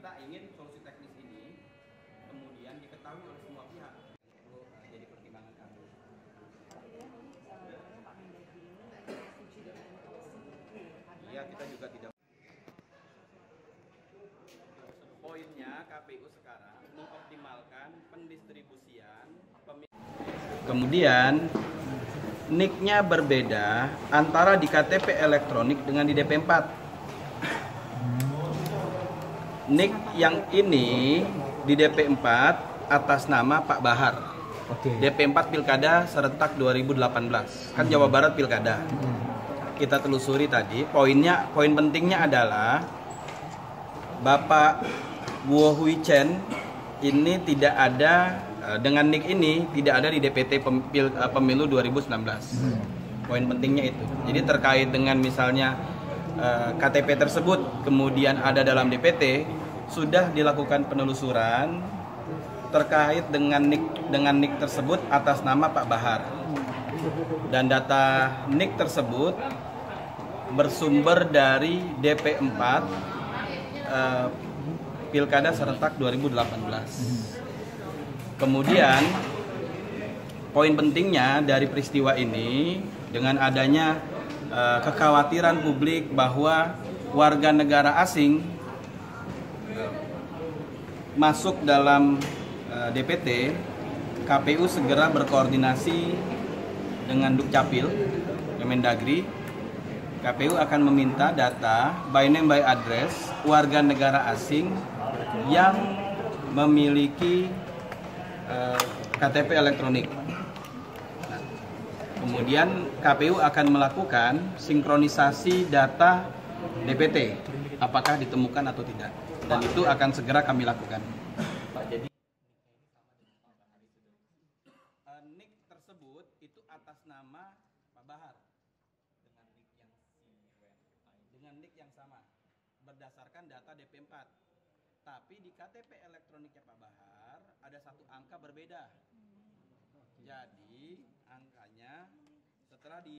kita ingin solusi teknis ini kemudian diketahui oleh semua pihak. Perlu jadi pertimbangan kami. Iya, kita juga tidak. Poinnya KPU sekarang mengoptimalkan pendistribusian. Kemudian nicknya berbeda antara di KTP elektronik dengan di DP4. Nick yang ini di DP4 atas nama Pak Bahar. Oke. DP4 Pilkada serentak 2018. Kan Jawa Barat Pilkada. Kita telusuri tadi, poinnya poin pentingnya adalah Bapak Guo Hui Chen ini tidak ada eh, dengan nick ini tidak ada di DPT pem- pil- eh, pemilu 2019. Poin pentingnya itu. Jadi terkait dengan misalnya eh, KTP tersebut kemudian ada dalam DPT sudah dilakukan penelusuran terkait dengan nick dengan nick tersebut atas nama Pak Bahar. Dan data nick tersebut bersumber dari DP4 eh, Pilkada serentak 2018. Kemudian poin pentingnya dari peristiwa ini dengan adanya eh, kekhawatiran publik bahwa warga negara asing masuk dalam eh, DPT, KPU segera berkoordinasi dengan Dukcapil, Kemendagri. KPU akan meminta data by name by address warga negara asing yang memiliki eh, KTP elektronik. Nah, kemudian KPU akan melakukan sinkronisasi data DPT, apakah ditemukan atau tidak, dan itu akan segera kami lakukan. Pak, jadi Eh, nick tersebut itu atas nama Pak Bahar dengan nick yang dengan nick yang sama berdasarkan data DP4. Tapi di KTP elektroniknya Pak Bahar ada satu angka berbeda. Jadi angkanya setelah di